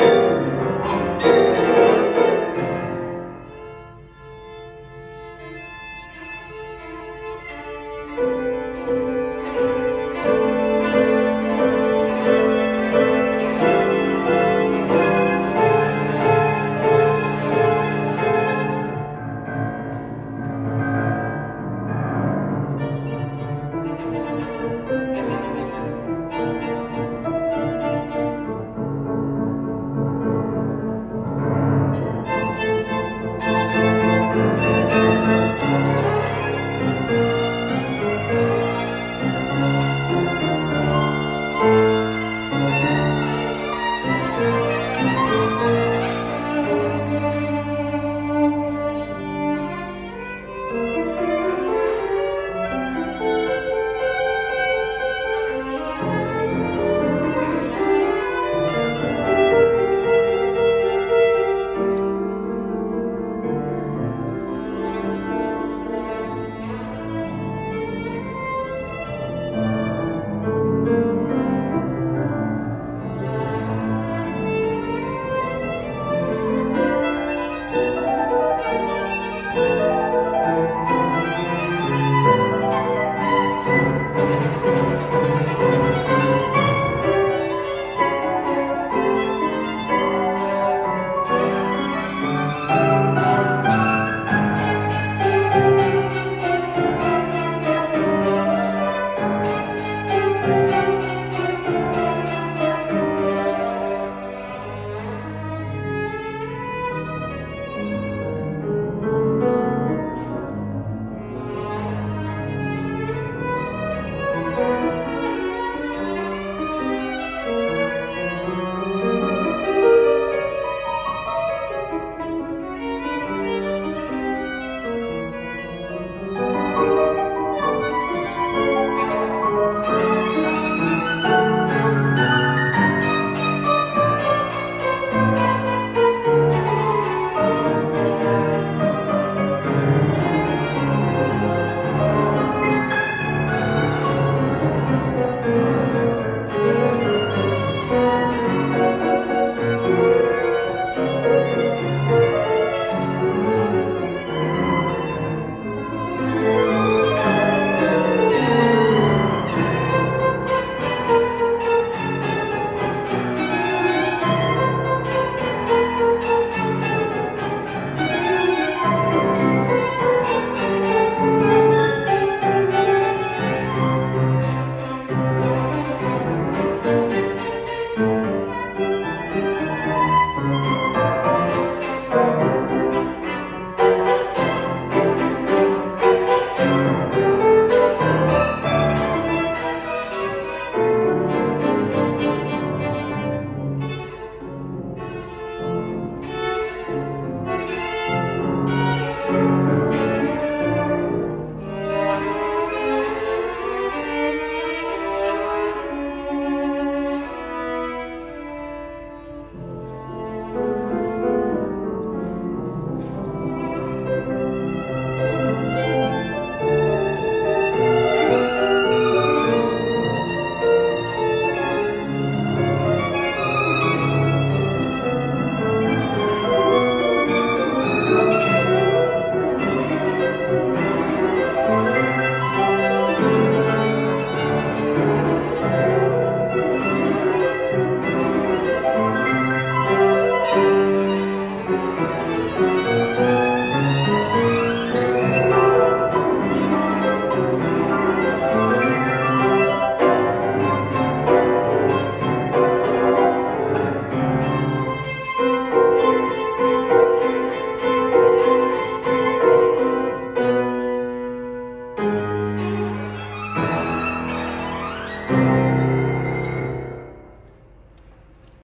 Música